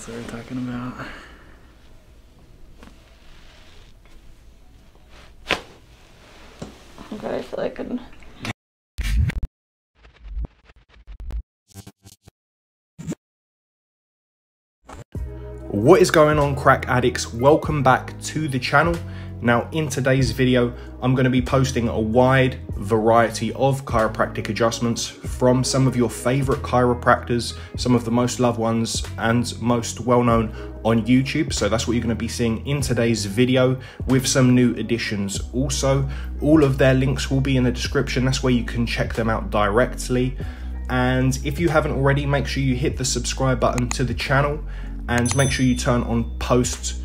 That's what we're talking about. Oh god, I feel like I'm. What is going on crack addicts? Welcome back to the channel. Now in today's video, I'm going to be posting a wide variety of chiropractic adjustments from some of your favorite chiropractors, some of the most loved ones and most well known on YouTube. So that's what you're going to be seeing in today's video with some new additions. Also, all of their links will be in the description. That's where you can check them out directly. And if you haven't already, make sure you hit the subscribe button to the channel and make sure you turn on post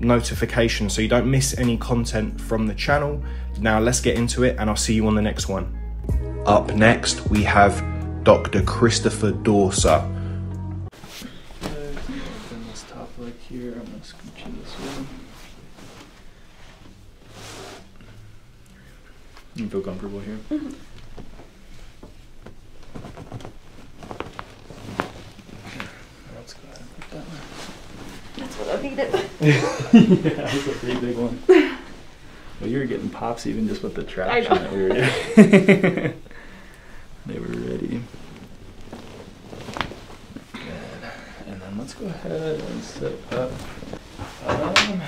notifications so you don't miss any content from the channel. Now let's get into it and I'll see you on the next one. Up next, we have Dr. Christopher Dorser. Open this top here. I'm gonna scooch you this way. You feel comfortable here? Let's go ahead and put that That's what I needed. yeah, that was a pretty big one. Well, you were getting pops even just with the traction know. that we were doing. they were ready. Good. And then let's go ahead and set up. Um,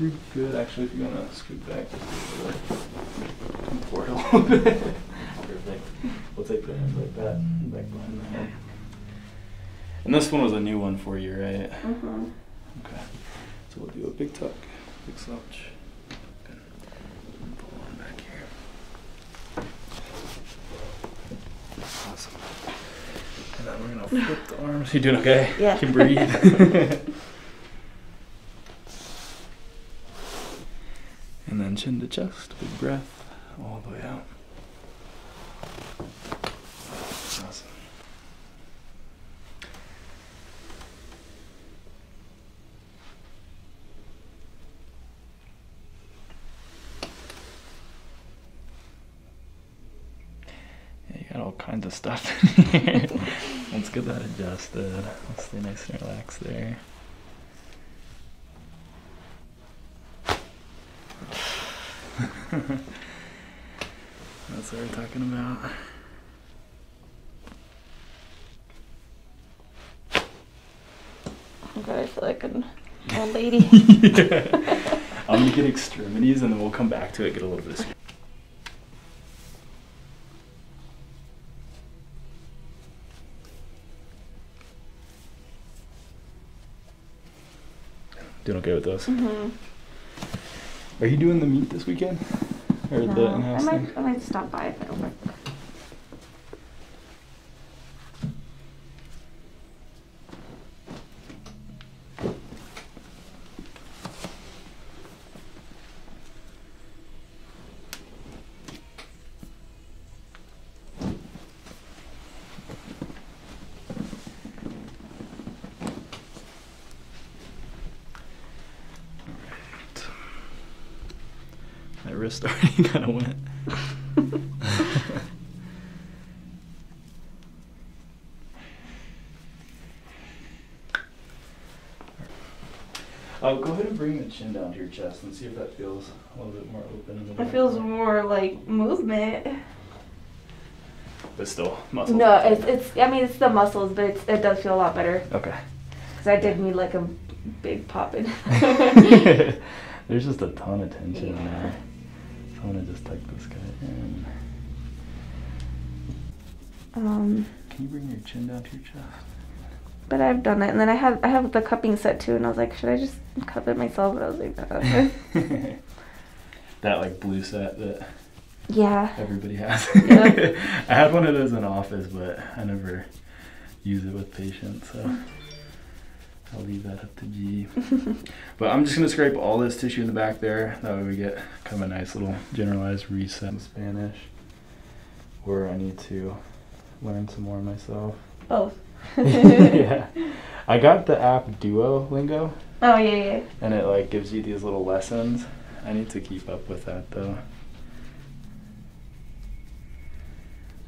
you're good. Actually, if you want to scoot back just a little bit. Forward a little bit. Perfect. We'll take the hands like that. Back behind the head. And this one was a new one for you, right? Mm-hmm. Okay. So we'll do a big tuck, big slouch. Good. And Pull on back here. Awesome. And then we're gonna flip the arms. You doing okay? Yeah. Can breathe. and then chin to chest, big breath, all the way out. Awesome. Yeah, of stuff in here. Let's get that adjusted. Uh, let's stay nice and relaxed there. That's what we're talking about. Oh god, I feel like an old lady. I'm gonna get extremities and then we'll come back to it, get a little bit of. Doing okay with those? mm-hmm. Are you doing the meet this weekend? Or the No, I in-house might, thing? I might stop by if I don't work. My wrist already kind of went. Oh, go ahead and bring the chin down to your chest and see if that feels a little bit more open. in the It feels more like movement. But still, muscles. No, it's it's. I mean, it's the muscles, but it's, it does feel a lot better. Okay. Cause I did need like a big pop in. There's just a ton of tension in there. I'm gonna just tuck this guy in. um, Can you bring your chin down to your chest? but I've done it, and then I have I have the cupping set too, and I was like, should I just cup it myself? But I was like, uh, that like blue set that yeah. everybody has. Yeah. I had one of those in office, but I never use it with patients, so I'll leave that up to G. But I'm just gonna scrape all this tissue in the back there. That way we get kind of a nice little generalized reset in Spanish. Or I need to learn some more myself. Both. yeah. I got the app Duolingo Oh yeah, yeah. and it like gives you these little lessons. I need to keep up with that though.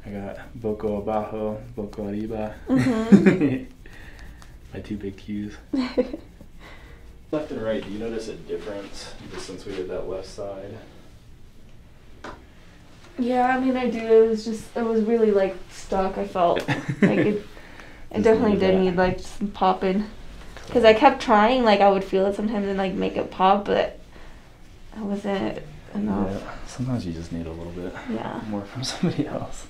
I got Boco Abajo, Boco Arriba. Mhm. My two big cues. Left and right, do you notice a difference just since we did that left side? Yeah, I mean, I do. It was just, it was really like stuck. I felt like it, it definitely did that. need like some popping. Because I kept trying, like, I would feel it sometimes and like make it pop, but I wasn't enough. Yeah, sometimes you just need a little bit Yeah. more from somebody else.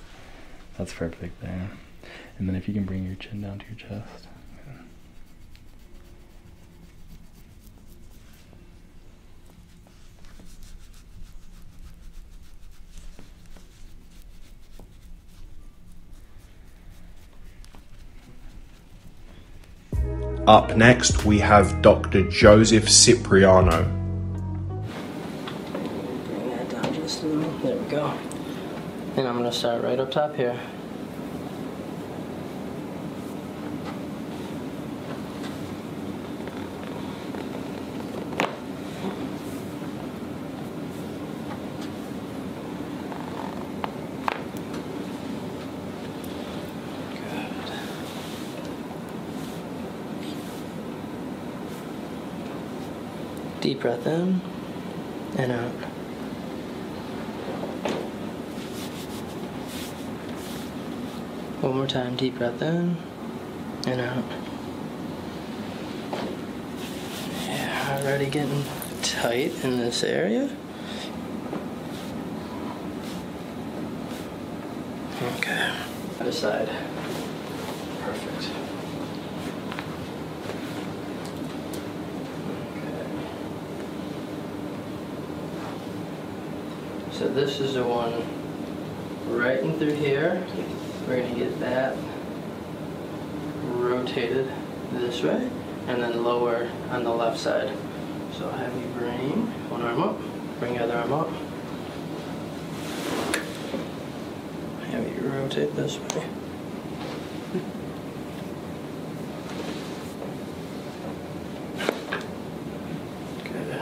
That's perfect there. And then if you can bring your chin down to your chest. Up next, we have Dr. Joseph Cipriano. Bring that down just a little. There we go. And I'm gonna start right up top here. Good. Deep breath in and out. One more time, deep breath in and out. Yeah, already getting tight in this area. Okay. Other side. Perfect. Okay. So this is the one right in through here. We're gonna get that rotated this way and then lower on the left side. So have you bring one arm up, bring the other arm up. Have you rotate this way. Good.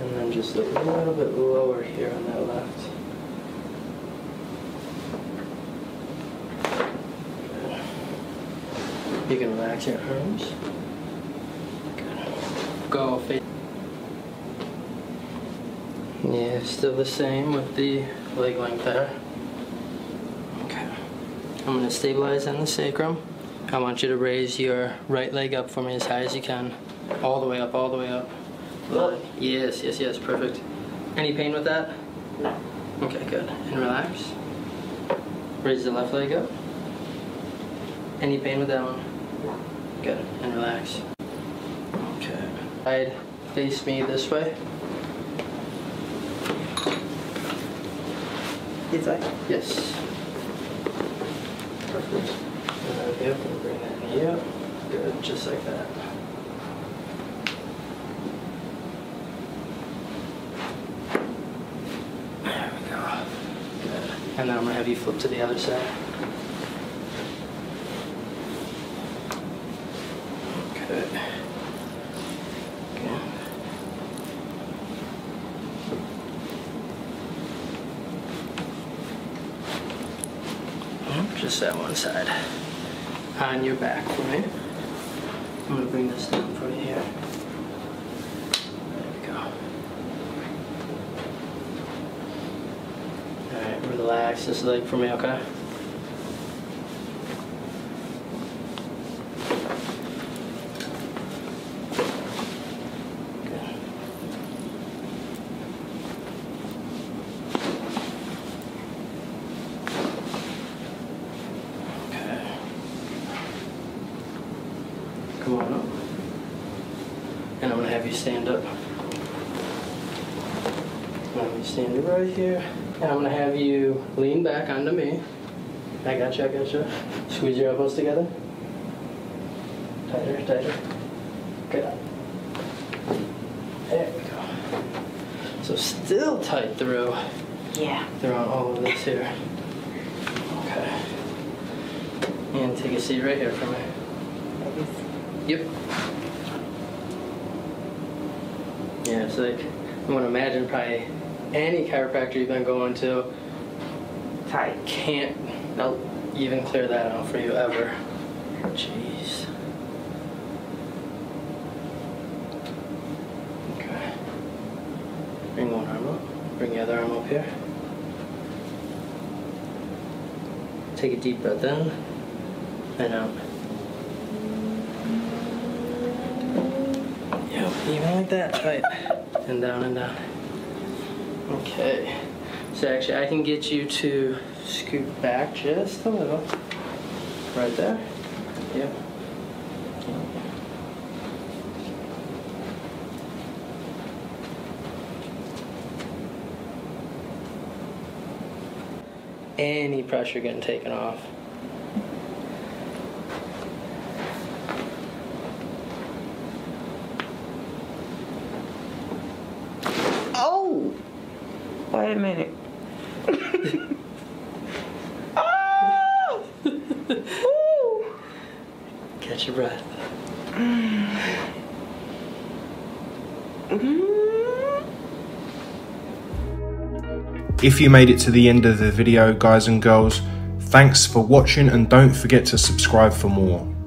And then just a little bit lower here on that left. Good. You can relax your arms. Good. Go face. Yeah, still the same with the leg length there. Okay. I'm going to stabilize on the sacrum. I want you to raise your right leg up for me as high as you can. All the way up, all the way up. Good. Yes, yes, yes, perfect. Any pain with that? No. Okay, good. And relax. Raise the left leg up. Any pain with that one? Good. And relax. Okay. Side face me this way. This way. Yes. Perfect. Uh, yep, bring that knee up. Good, just like that. There we go. Good. And then I'm gonna have you flip to the other side. Good. Oh, just that one side. On your back for me. I'm gonna bring this down for you here. There we go. Alright, relax this leg for me, okay? Come on up. And I'm gonna have you stand up. I'm gonna have you stand right here. And I'm gonna have you lean back onto me. I got you, I got you. Squeeze your elbows together. Tighter, tighter. Good. There we go. So still tight through Yeah. throughout all of this here. Okay. And take a seat right here for me. Yep. Yeah, it's like I want to imagine probably any chiropractor you've been going to I can't. Even clear that out for you ever. Jeez. Okay. Bring one arm up. Bring the other arm up here. Take a deep breath in and out. Yep, even like that, tight. And down and down. Okay. So actually I can get you to scoot back just a little. Right there. Yep. Any pressure getting taken off. Oh! Wait a minute. oh! Woo! Catch your breath. Mm. If you made it to the end of the video, guys and girls, thanks for watching and don't forget to subscribe for more.